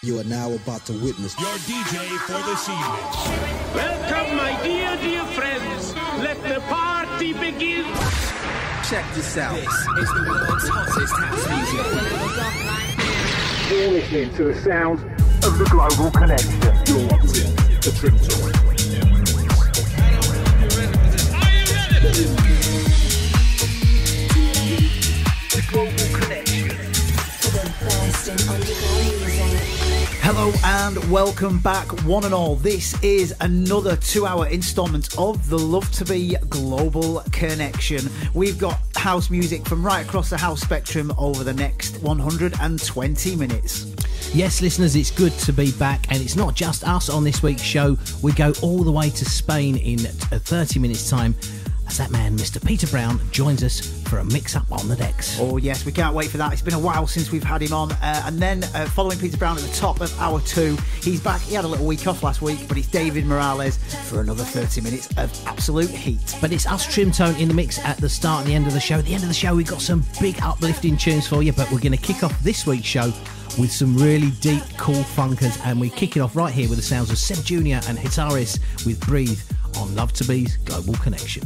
You are now about to witness your DJ for this evening. Welcome, my dear, dear friends. Let the party begin. Check this out. This is the world's hottest house music. You're listening to the sound of the Global Connection. You're locked in to Trim The Global Connection. For the best in underground music. Hello and welcome back, one and all. This is another two hour installment of the Love to Be Global Connection. We've got house music from right across the house spectrum over the next 120 minutes. Yes, listeners, it's good to be back, and it's not just us on this week's show. We go all the way to Spain in 30 minutes' time as that man, Mr. Peter Brown, joins us for a mix up on the decks. Oh, yes, we can't wait for that. It's been a while since we've had him on. Uh, and then uh, following Peter Brown at the top of hour two, he's back. He had a little week off last week, but it's David Morales for another 30 minutes of absolute heat. But it's us Trimtone in the mix at the start and the end of the show. At the end of the show, we've got some big uplifting tunes for you, but we're going to kick off this week's show with some really deep, cool funkers, and we kick it off right here with the sounds of Sebb Jr. and Hatiras with Breathe on Love to Be's Global Connection.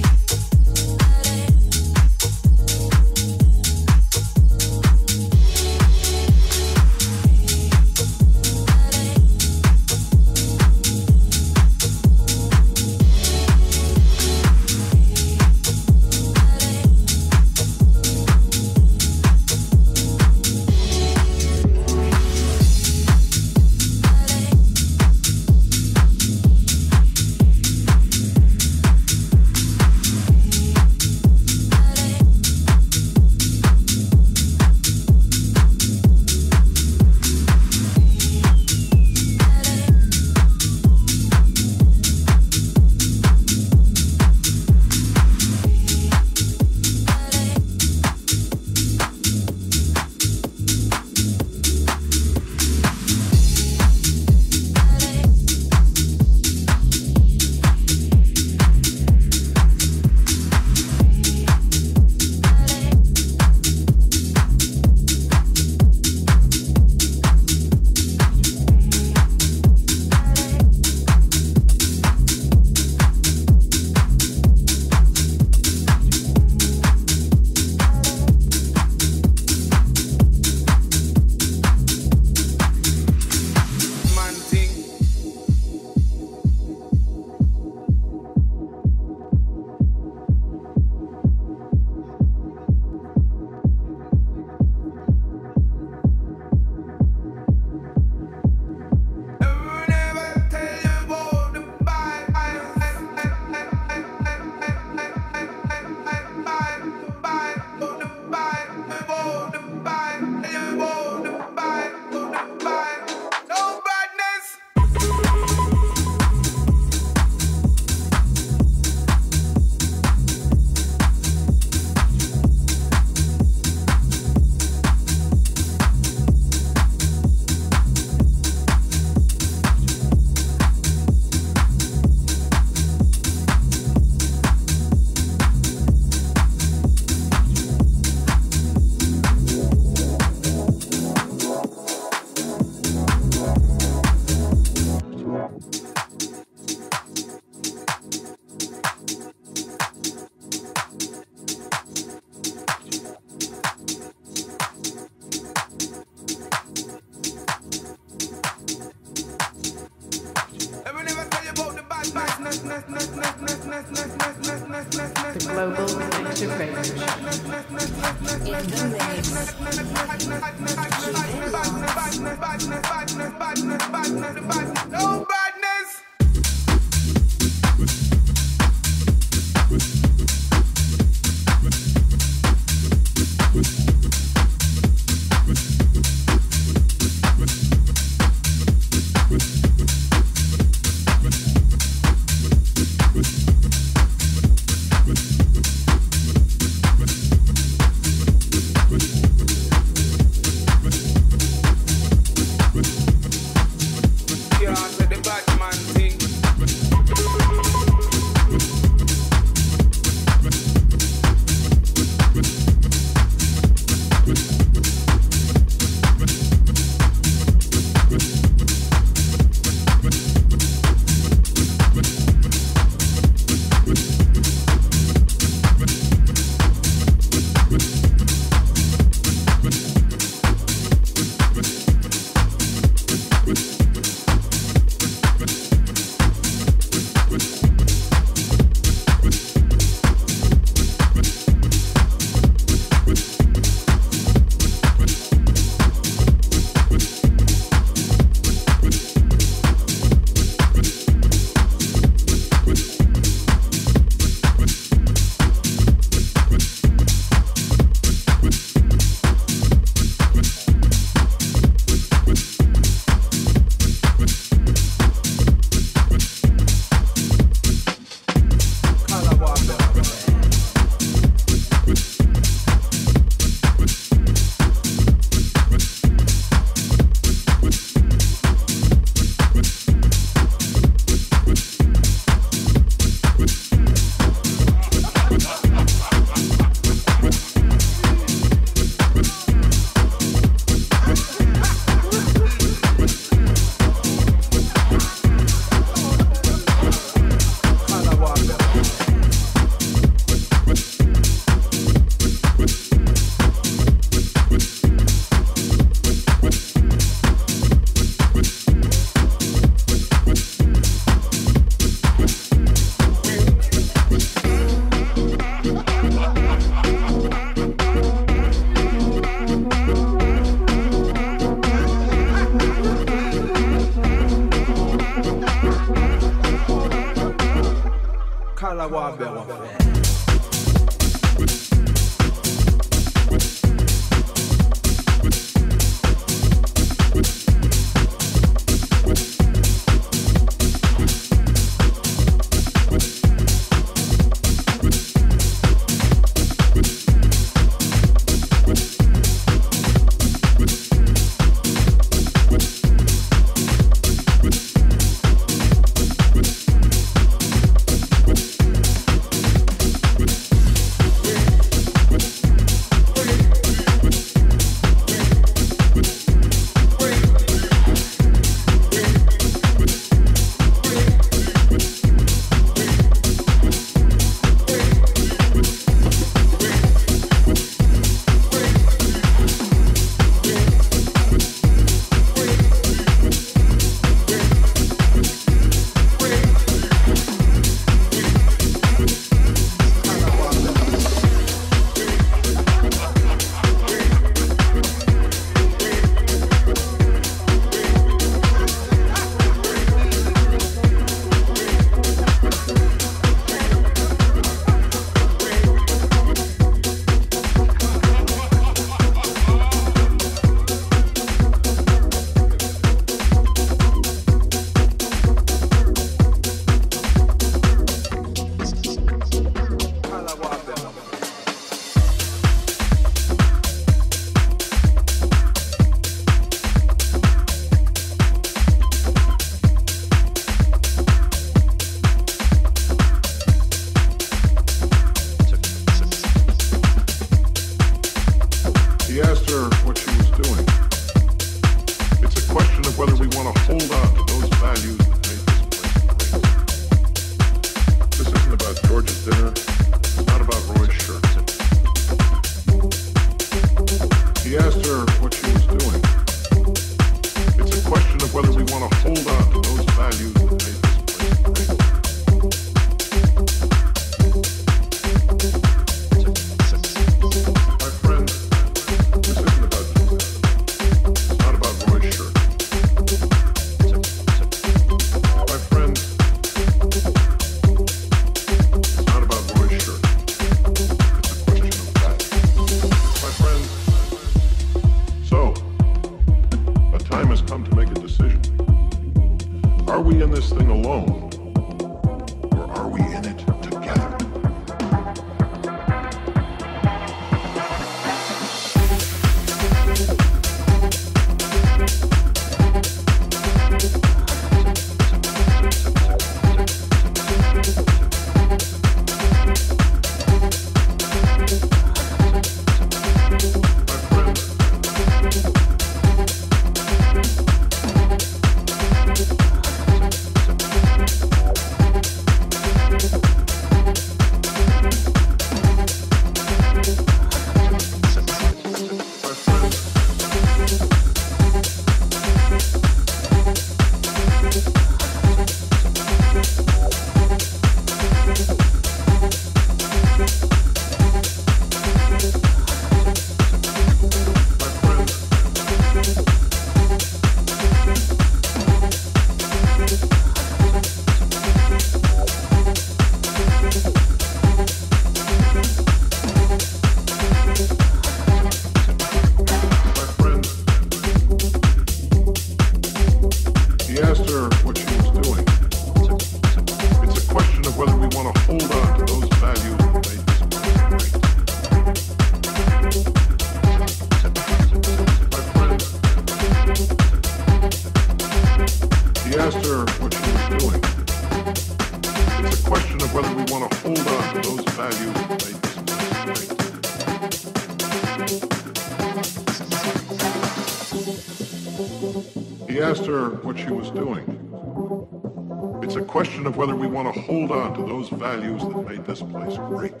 Want to hold on to those values that made this place great.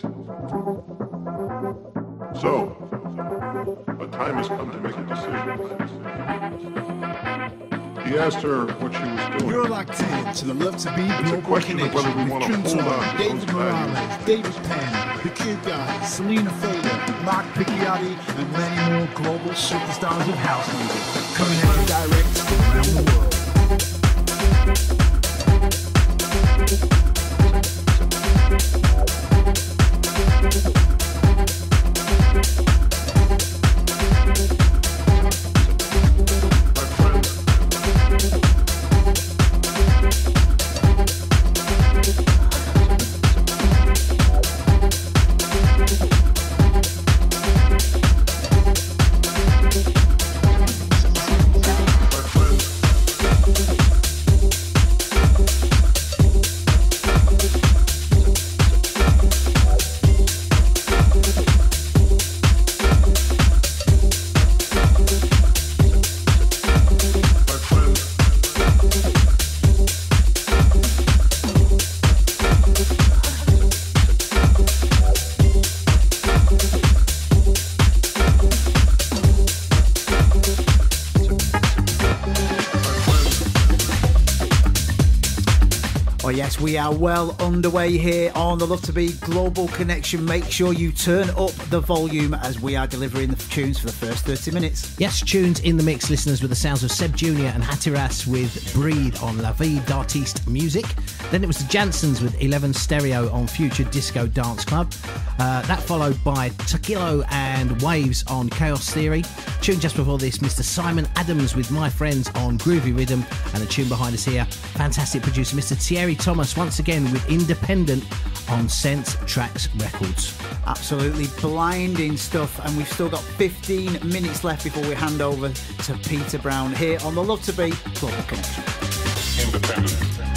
So, a time has come to make a decision. He asked her what she was doing. You're locked in to the Love to Be It's a question of whether we want to hold on to David. Morales, David Penn, The Kid Guys, Selena Fader, Mark Picchiotti, and many more global superstars of house music. Coming at you direct around the world. We are well underway here on the Love to Be Global Connection. Make sure you turn up the volume as we are delivering the tunes for the first 30 minutes. Yes, tunes in the mix, listeners, with the sounds of Sebb Jr. and Hatiras with Breathe on La Vie d'Artiste Music. Then it was the Jansons with 11 Stereo on Future Disco Dance Club. Uh, that followed by Tuccillo and Waves on Kaoz Theory. Tune just before this, Mr. Simon Adams with My Friends on Groovy Riddim. And a tune behind us here, fantastic producer Mr. Thierry Tomas once again with Independent on Sense Traxx Records. Absolutely blinding stuff, and we've still got 15 minutes left before we hand over to Peter Brown here on the Love to Be Global Connection. independent, independent,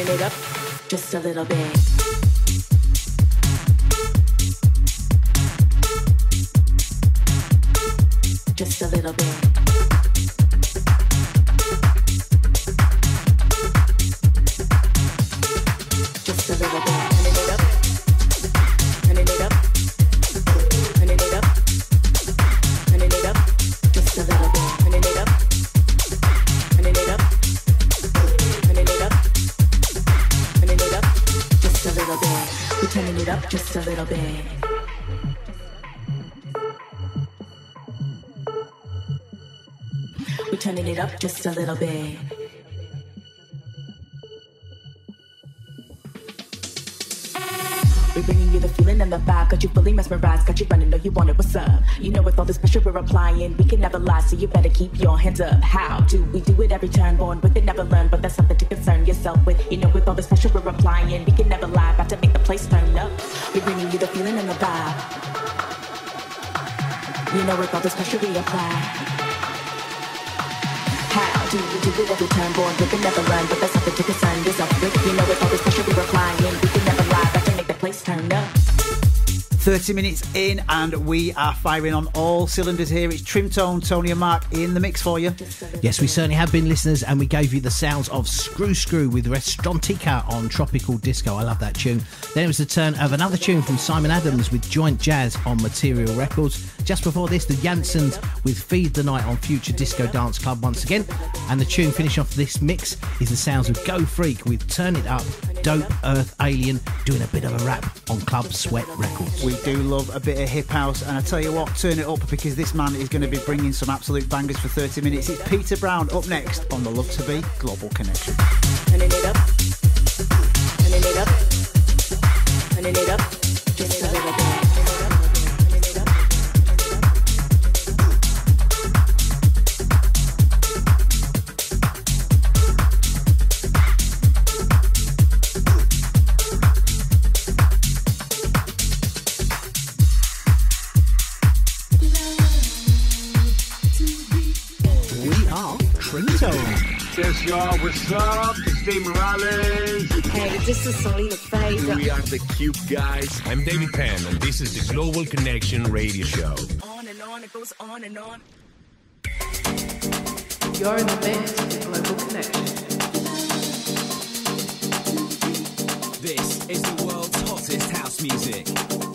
turning it up, just a little bit. And we are firing on all cylinders here. It's Trimtone, Tony and Mark in the mix for you. Yes, we certainly have been listeners, and we gave you the sounds of Scruscru with Restaurantica on Tropical Disco. I love that tune. Then it was the turn of another tune from Simon Adams with Joint Jazz on Material Records. Just before this, the Jansons with Feed the Night on Future Disco Dance Club once again. And the tune finish off this mix is the sounds of Go Freek with Turn It Up, Dope Earth Alien doing a bit of a rap on Club Sweat Records. We do love a bit of hip house, and I tell you what, turn it up because this man is going to be bringing some absolute bangers for 30 minutes. It's Peter Brown up next on the Love to Be Global Connection. Turning it up. Turning it up. Turning it up. This is Selena Fader. We are the Cube Guys. I'm David Penn, and this is the Global Connection Radio Show. On and on, it goes on and on. You're in the mix with Global Connection. This is the world's hottest house music.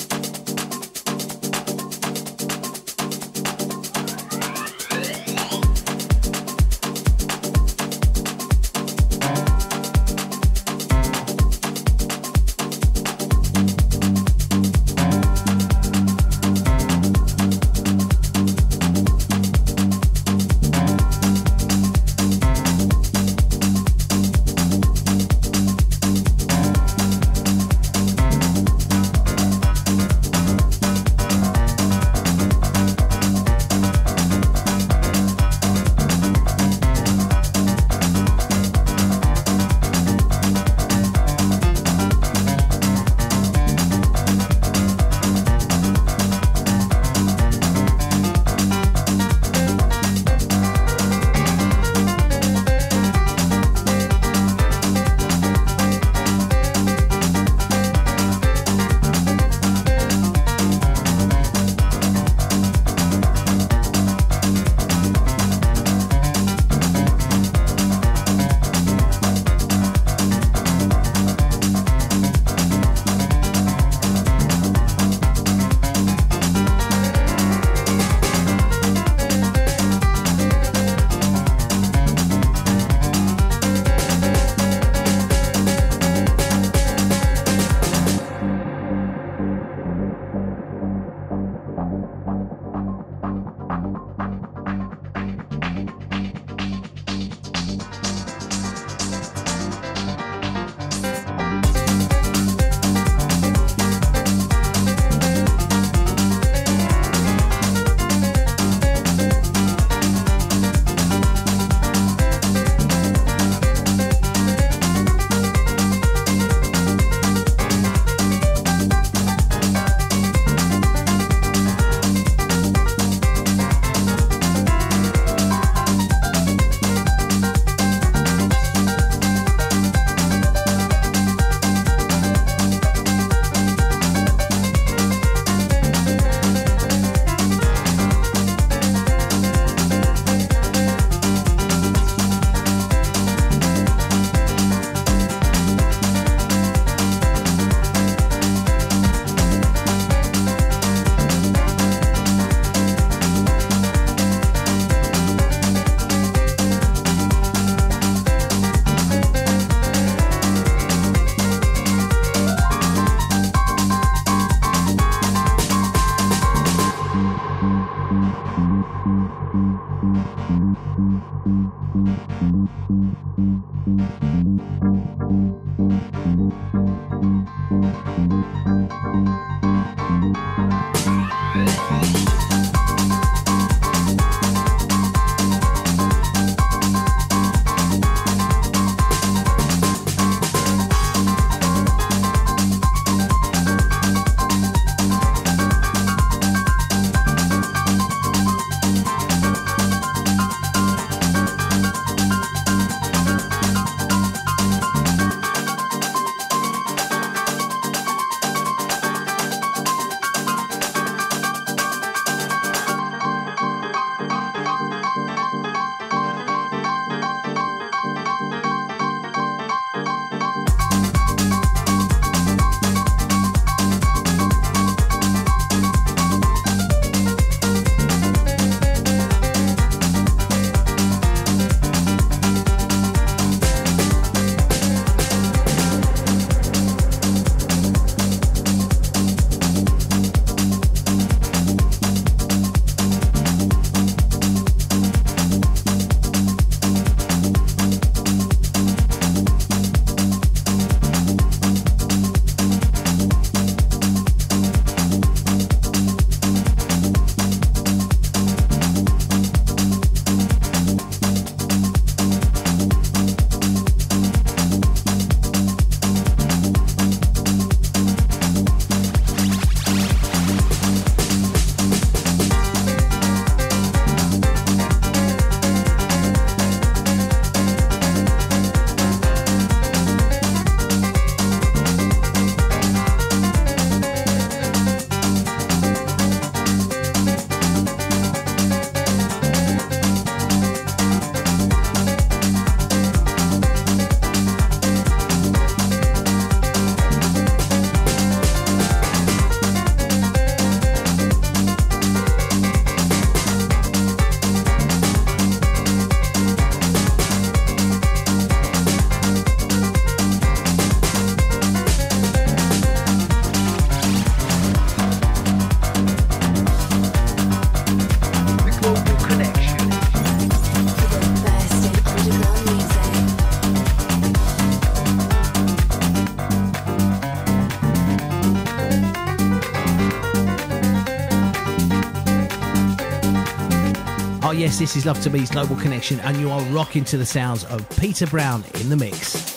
Yes, this is Love to Be's Global Connection, and you are rocking to the sounds of Peter Brown in the mix.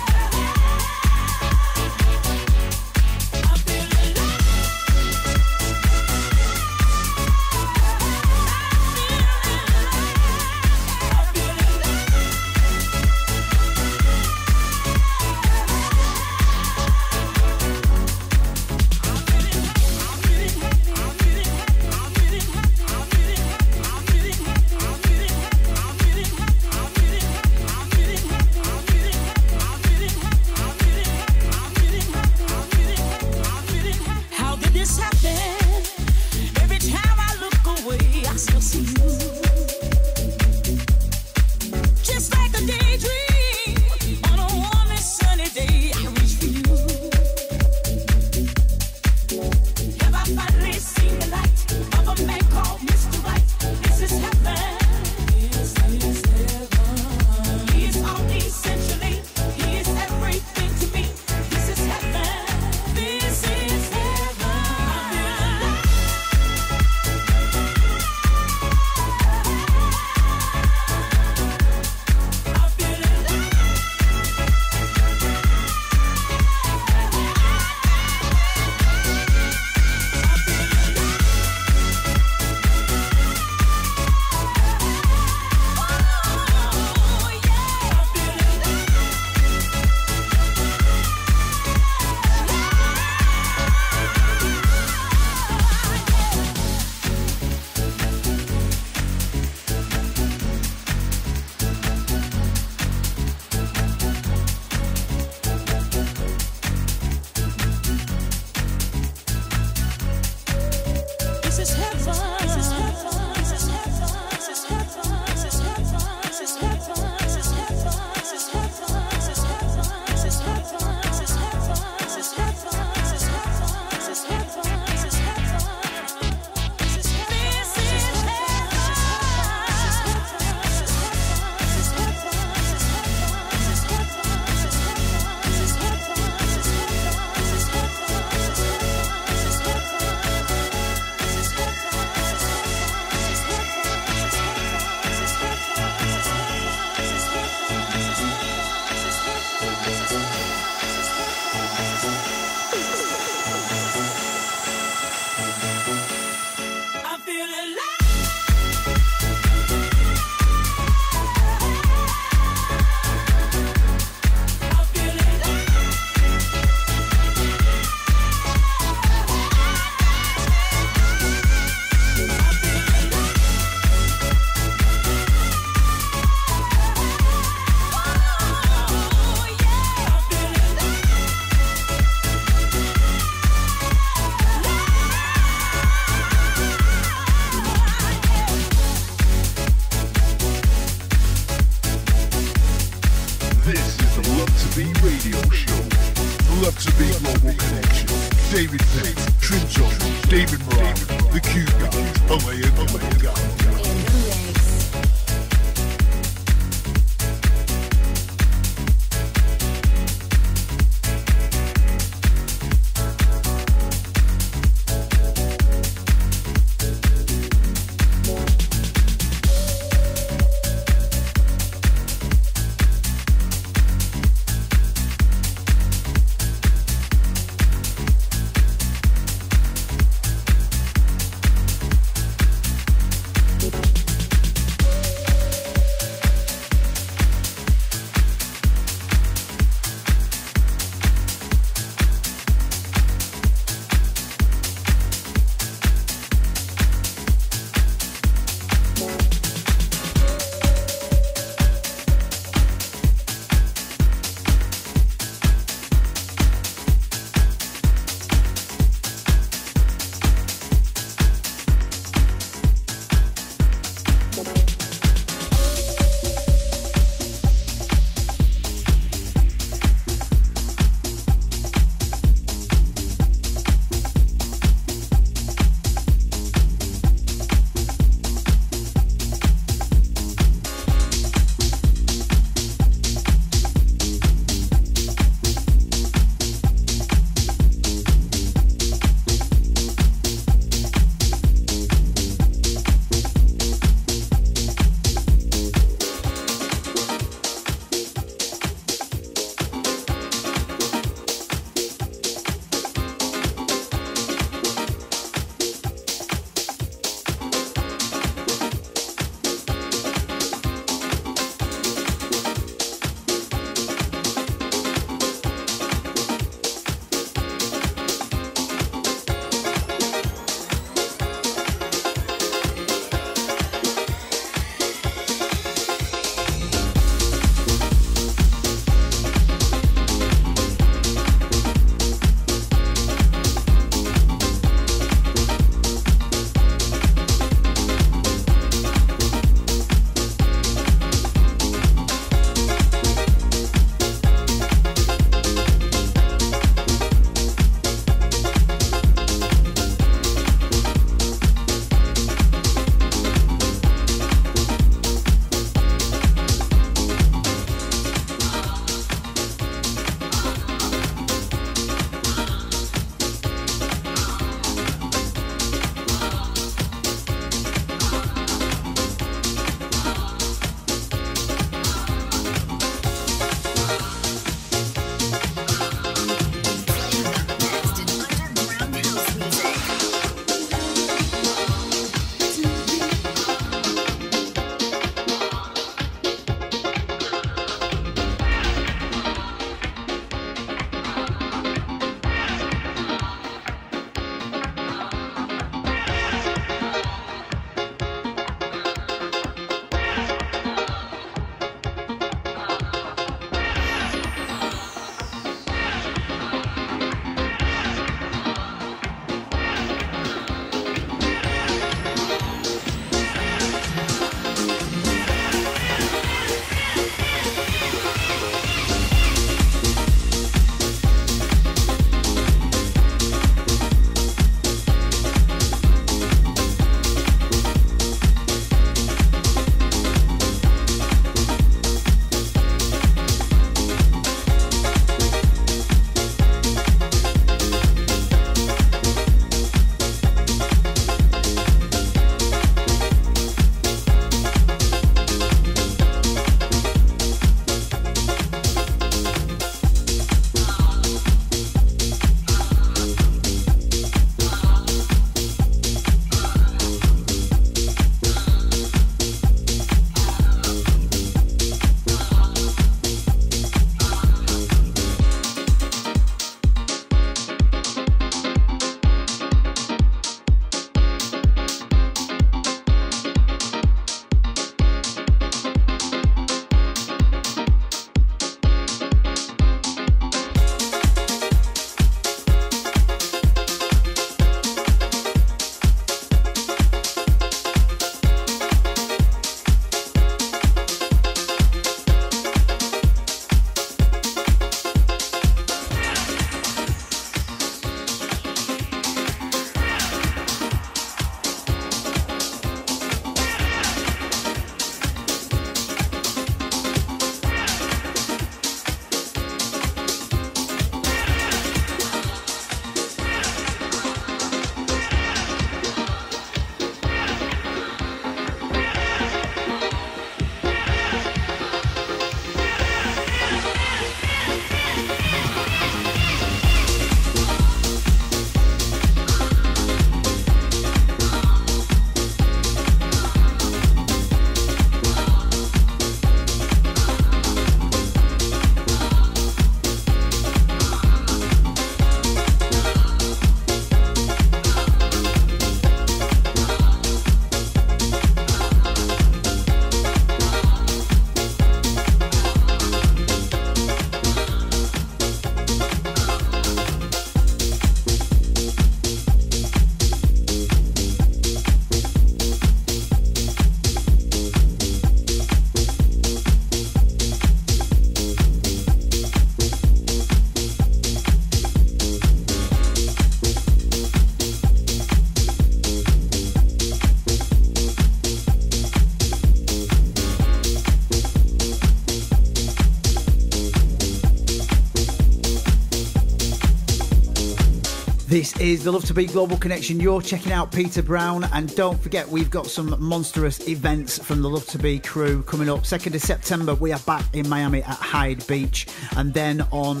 This is the Love to Be Global Connection. You're checking out Peter Brown, and don't forget we've got some monstrous events from the Love to Be crew coming up. 2nd of September, we are back in Miami at Hyde Beach, and then on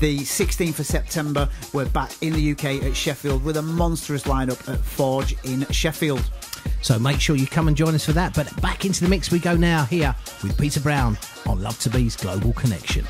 the 16th of September, we're back in the UK at Sheffield with a monstrous lineup at Forge in Sheffield. So make sure you come and join us for that. But back into the mix we go now here with Peter Brown on Love to Be's Global Connection.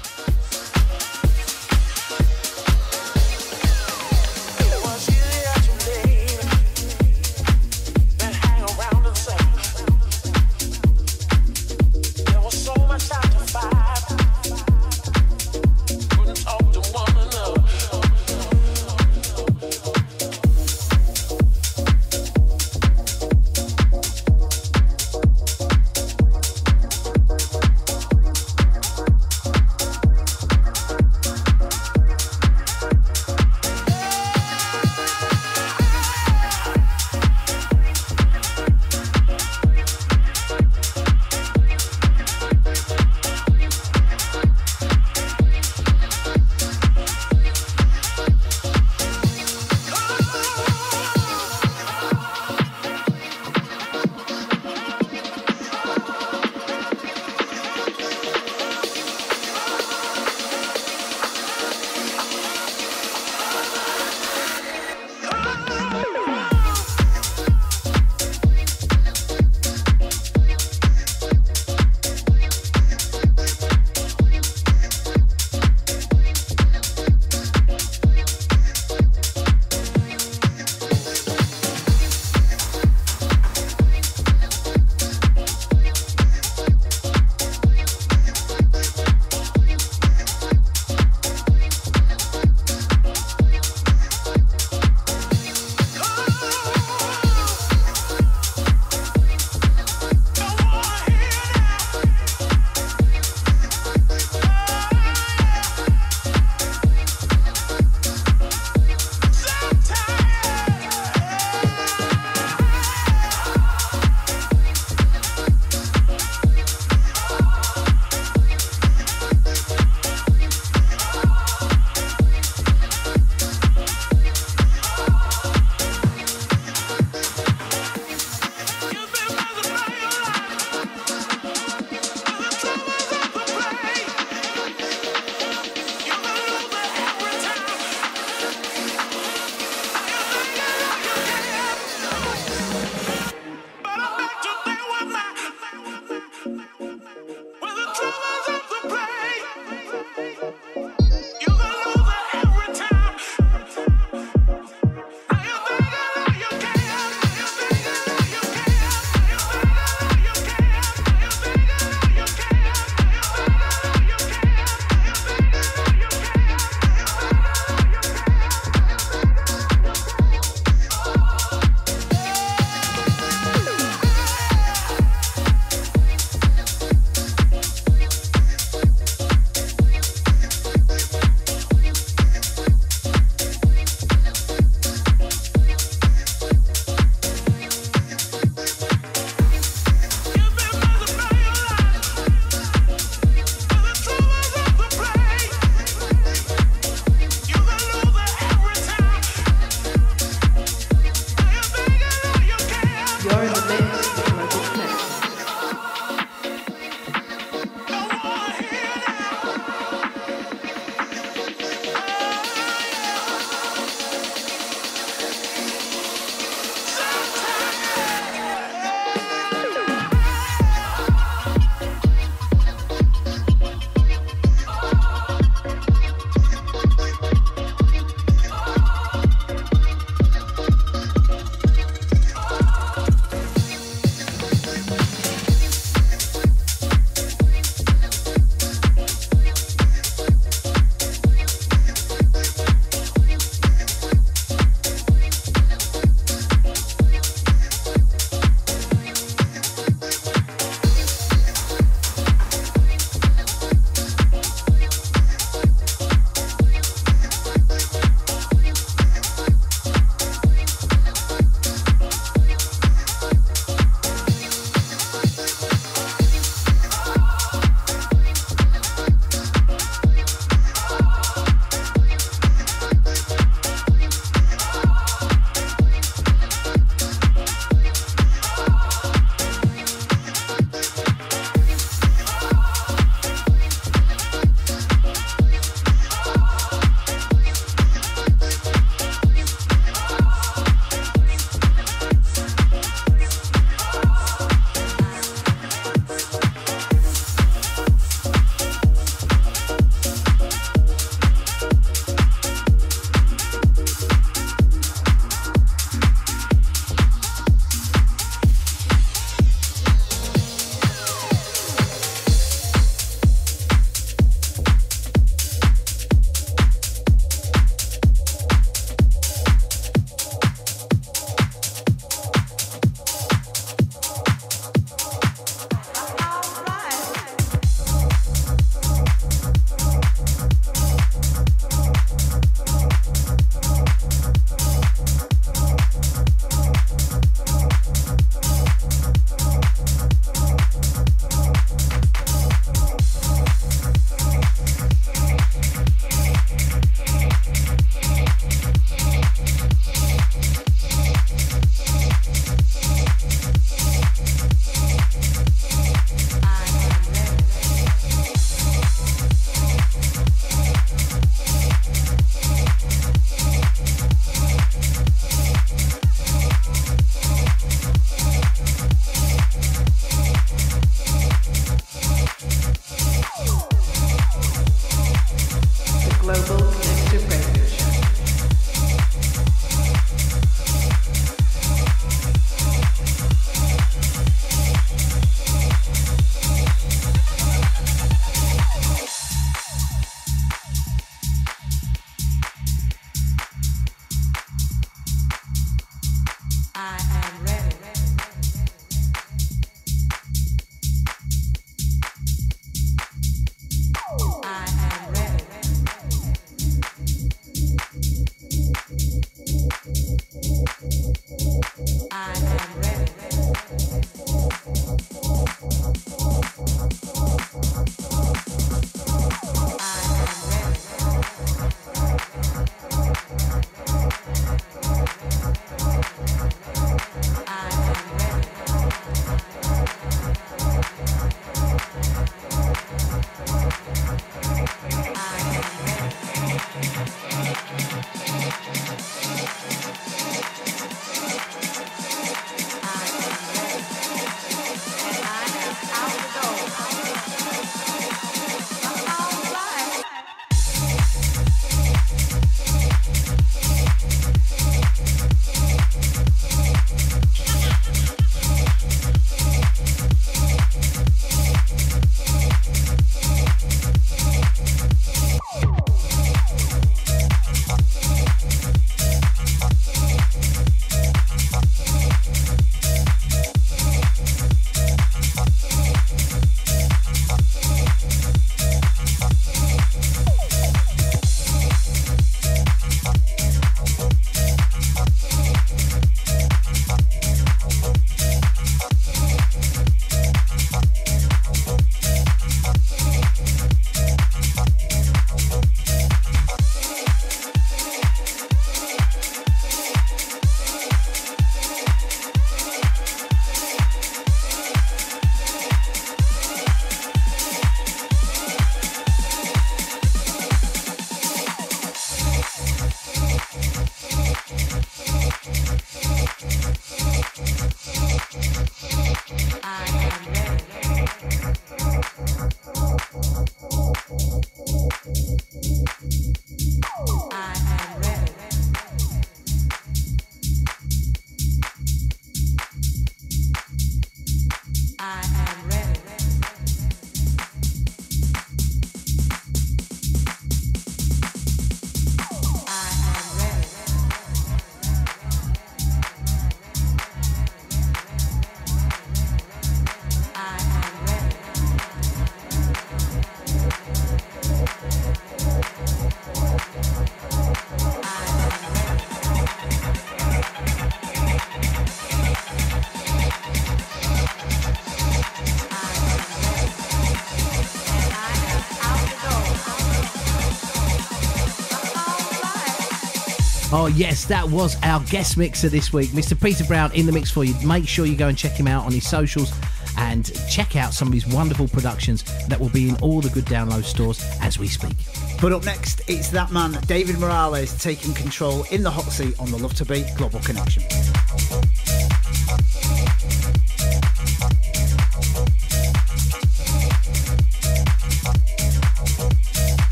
Oh, yes, that was our guest mixer this week, Mr. Peter Brown in the mix for you. Make sure you go and check him out on his socials and check out some of his wonderful productions that will be in all the good download stores as we speak. But up next, it's that man, David Morales, taking control in the hot seat on the Love to Be Global Connection.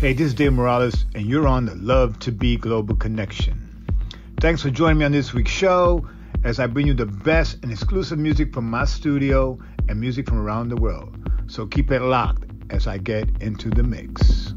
Hey, this is Dave Morales, and you're on the Love to Be Global Connection. Thanks for joining me on this week's show as I bring you the best and exclusive music from my studio and music from around the world. So keep it locked as I get into the mix.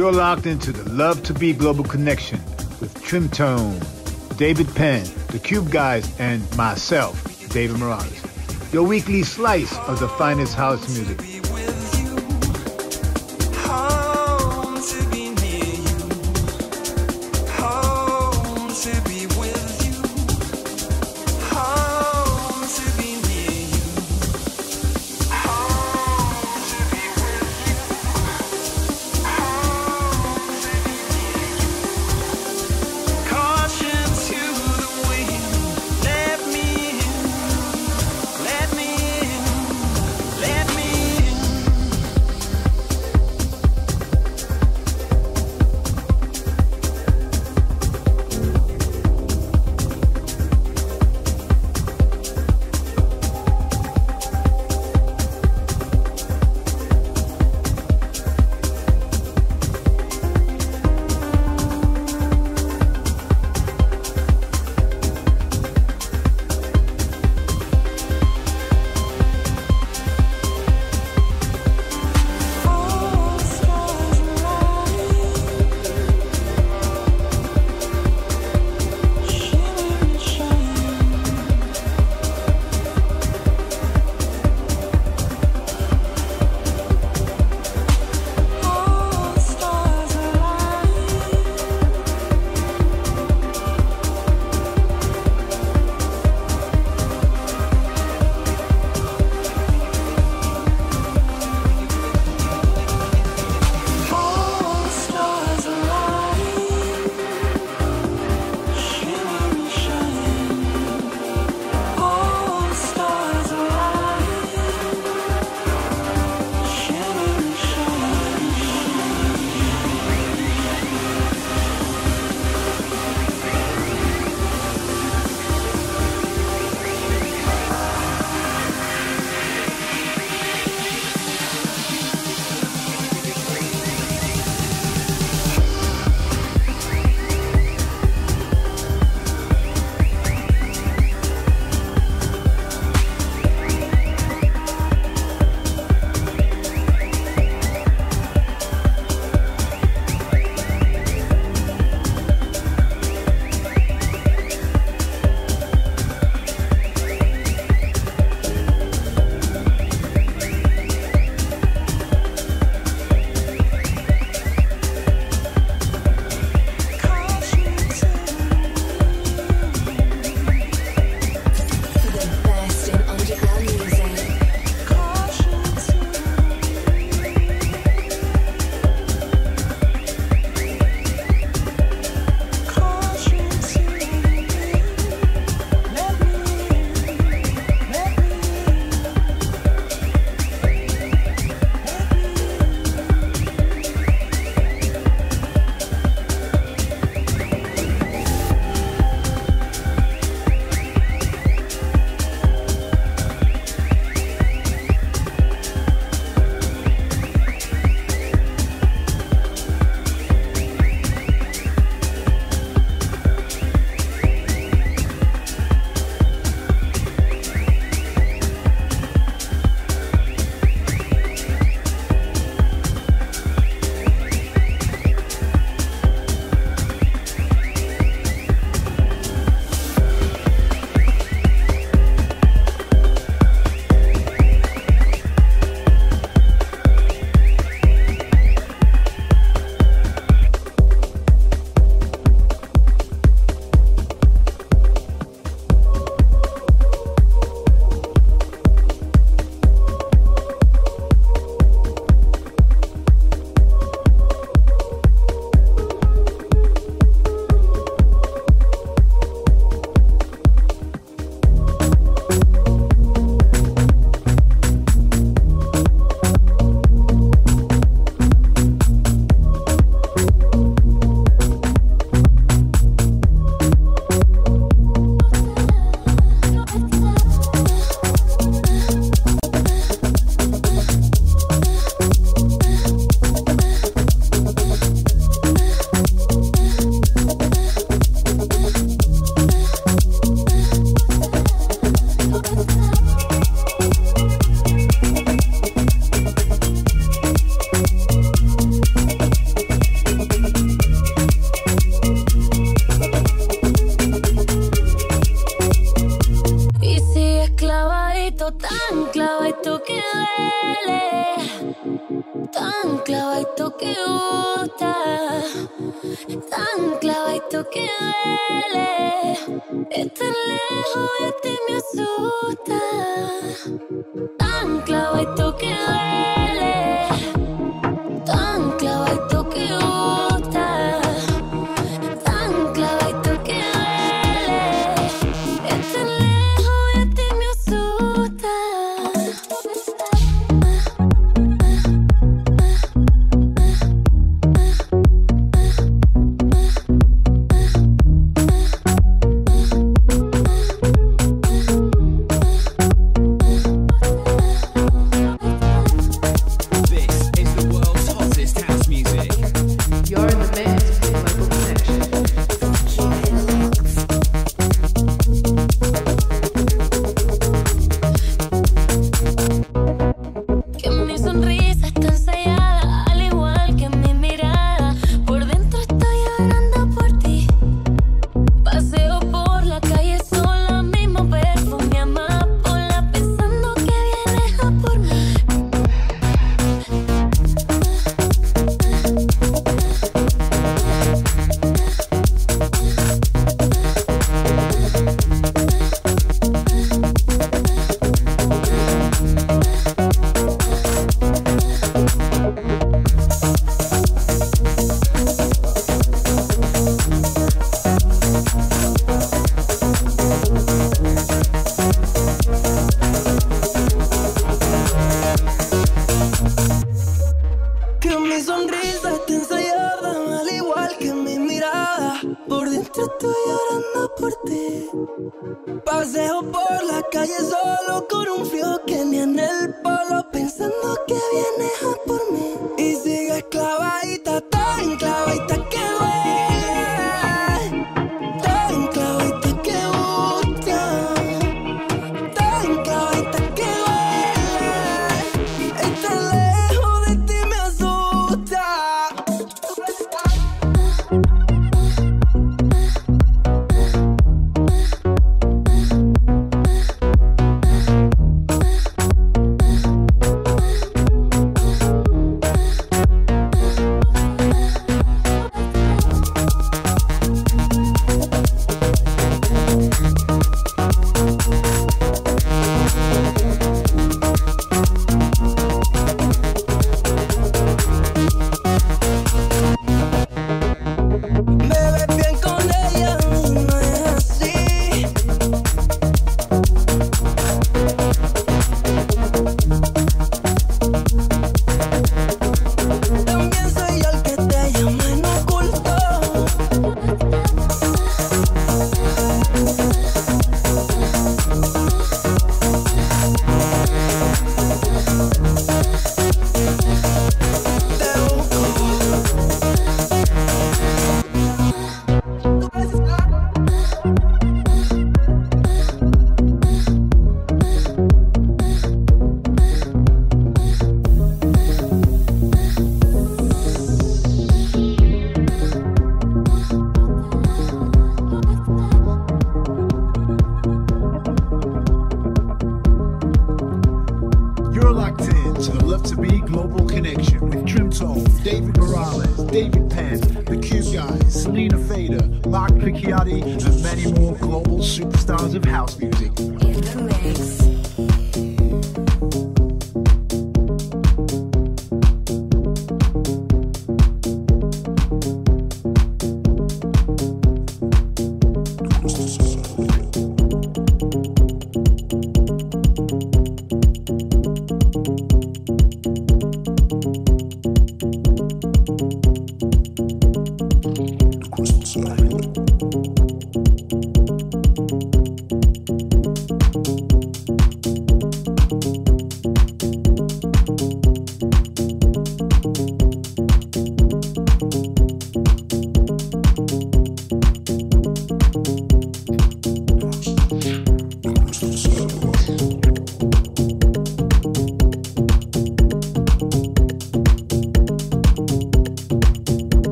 You're locked into the Love to Be Global Connection with Trimtone, David Penn, the Cube Guys, and myself, David Morales. Your weekly slice of the finest house music.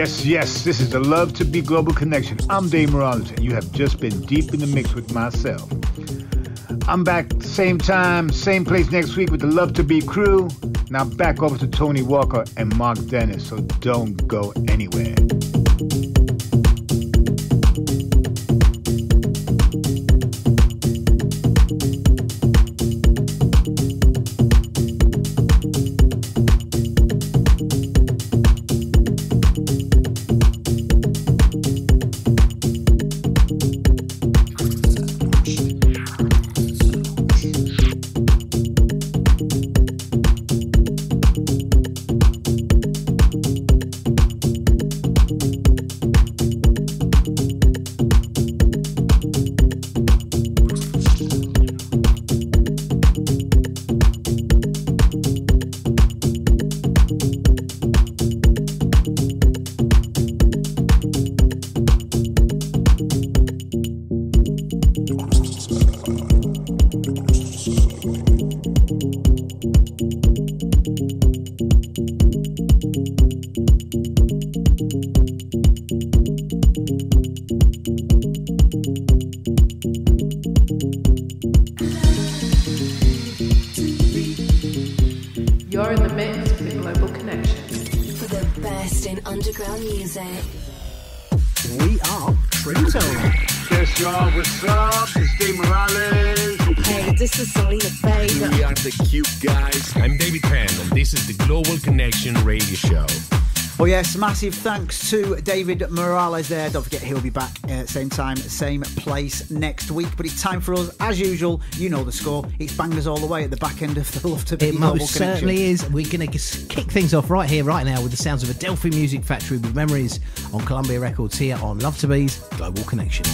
Yes, yes, this is the Love to Be Global Connection. I'm Dave Morales, and you have just been deep in the mix with myself. I'm back same time, same place next week with the Love to Be crew. Now back over to Tony Walker and Mark Dennis, so don't go anywhere. You're in the mix with Global Connection. For the best in underground music. We are Trimtone. Yes, y'all, what's up? It's Dave Morales. Hey, this is Selena Vega. We are the cute guys. I'm David Penn, and this is the Global Connection Radio Show. Oh yes, massive thanks to David Morales there. Don't forget he'll be back uh, same time, same place next week. But it's time for us, as usual. You know the score. It's bangers all the way at the back end of the Love to Be It most Connection. certainly is. We're going to kick things off right here, right now, with the sounds of Adelphi Music Factory with Memories on Columbia Records here on Love to Be's Global Connection.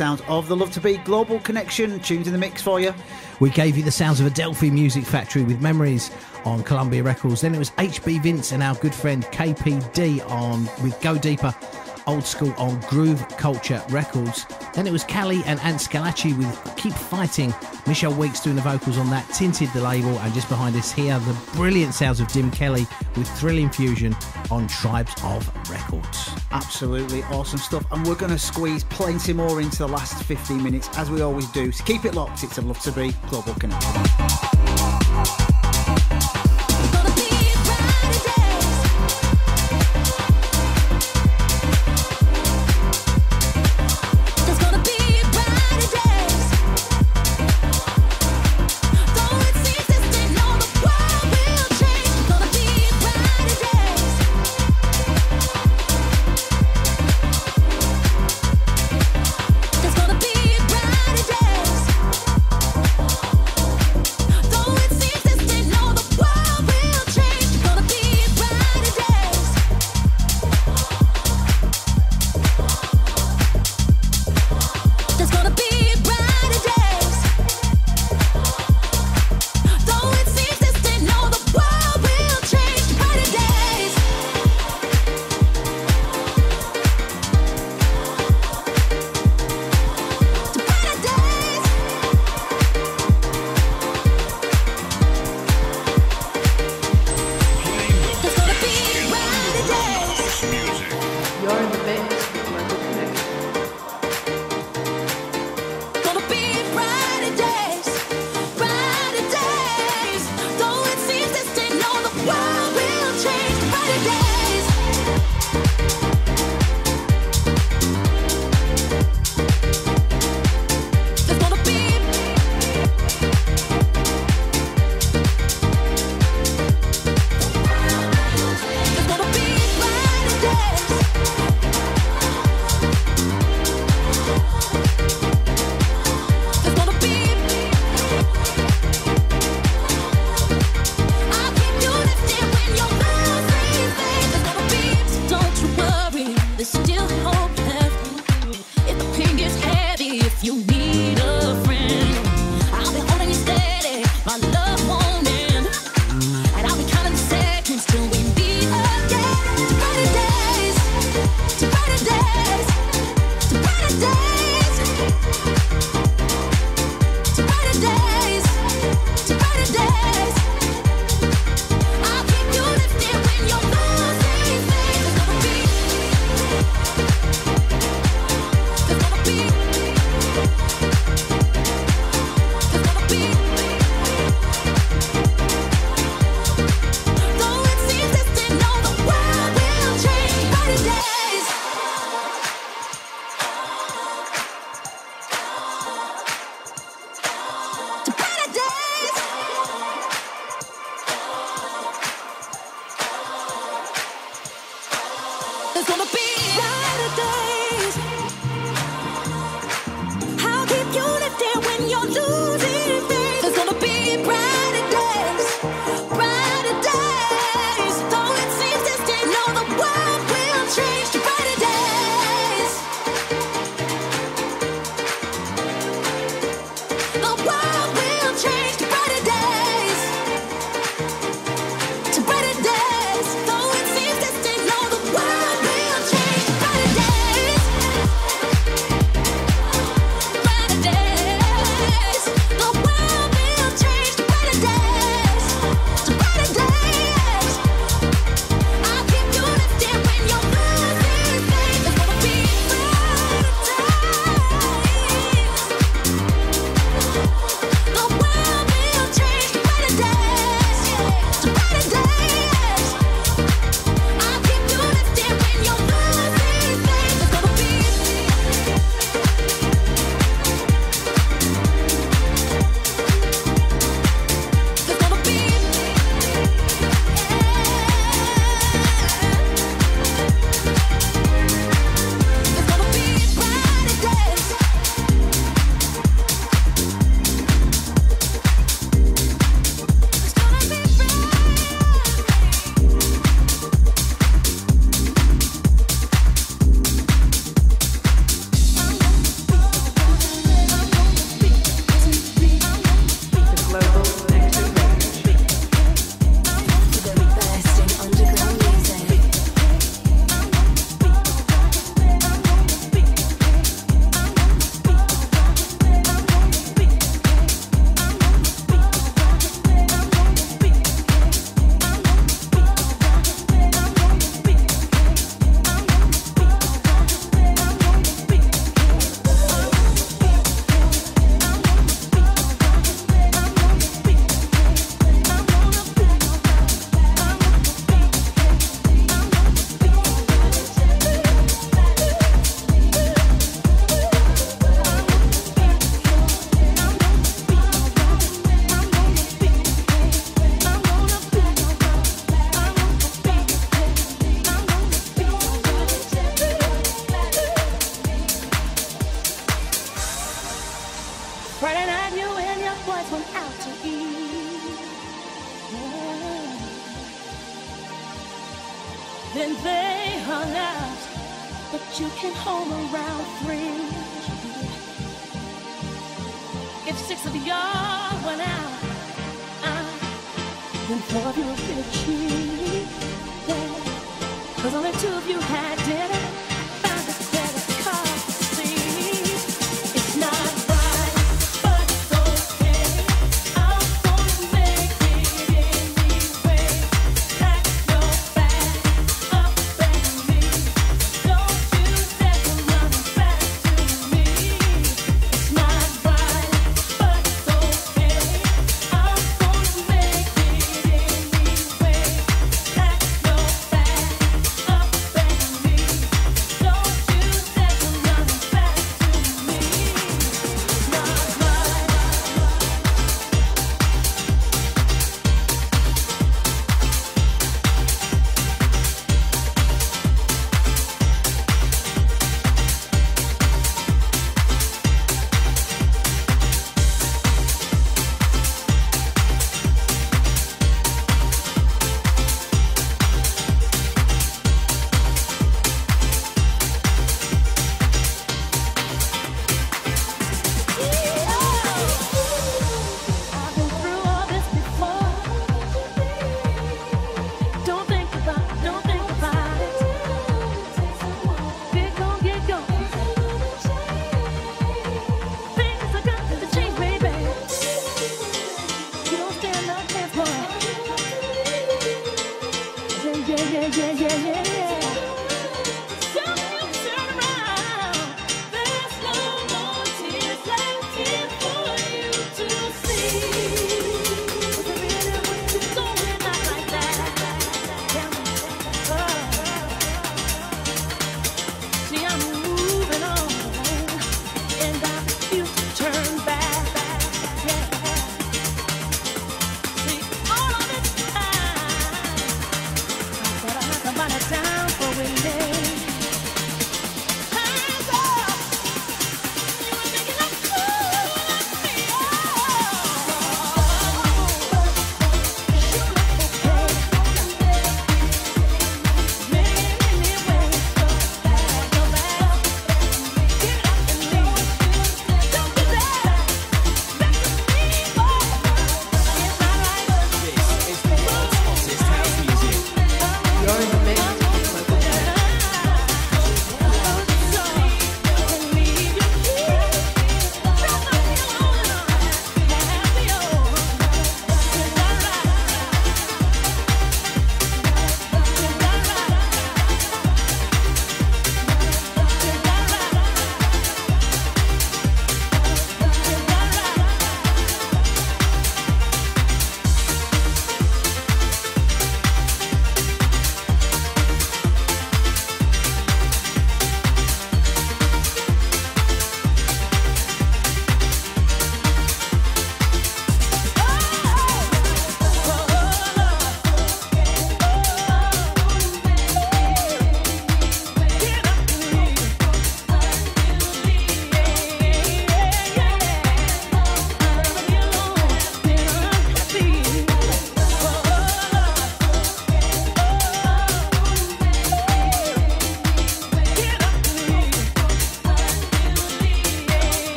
Sounds of the Love to Be Global Connection. Tunes in the mix for you. We gave you the sounds of Adelphi Music Factory with Memories on Columbia Records. Then it was HP Vince and our good friend KPD on with Go Deeper, Old School on Groove Culture Records. Then it was Callyy and Ant Schillaci with Keep Fighting. Michelle Weeks doing the vocals on that, Tinted the label, and just behind us here, the brilliant sounds of Dim Kelly with Thrill Infusion on Tribes of. Absolutely awesome stuff. And we're going to squeeze plenty more into the last 15 minutes, as we always do. So keep it locked. It's a Love to Be Global Connection.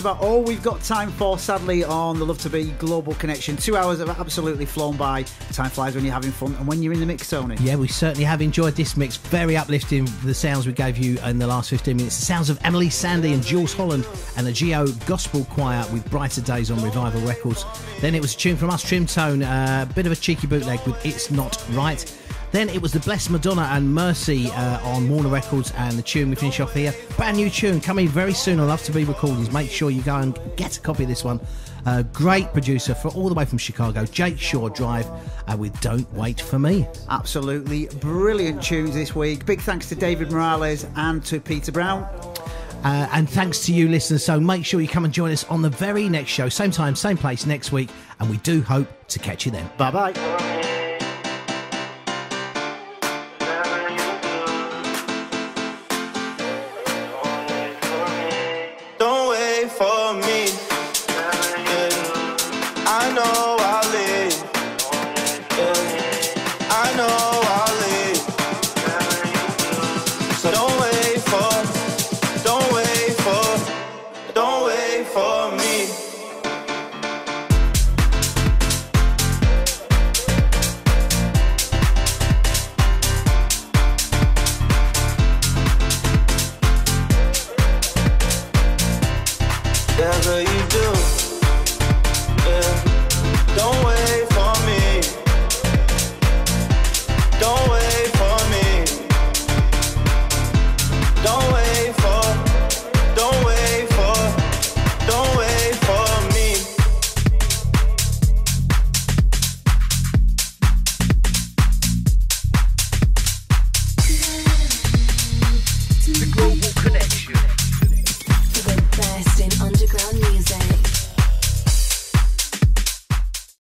About all we've got time for, sadly, on the Love to Be Global Connection. Two hours have absolutely flown by. Time flies when you're having fun and when you're in the mix, Tony. Yeah, we certainly have enjoyed this mix. Very uplifting, the sounds we gave you in the last 15 minutes. The sounds of Emeli Sande and Jools Holland and the Geo Gospel Choir with Brighter Days on Revival Records. Then it was a tune from us, Trimtone, a bit of a cheeky bootleg with It's Not Right. Then it was the Blessed Madonna and Mercy uh, on Warner Records, and the tune we finish off here. Brand new tune coming very soon on Love to Be Recordings. Make sure you go and get a copy of this one. Uh, great producer for all the way from Chicago, Jakeshoredrive, uh, with Don't Wait for Me. Absolutely brilliant tunes this week. Big thanks to David Morales and to Peter Brown. Uh, and thanks to you, listeners. So make sure you come and join us on the very next show, same time, same place next week. And we do hope to catch you then. Bye bye.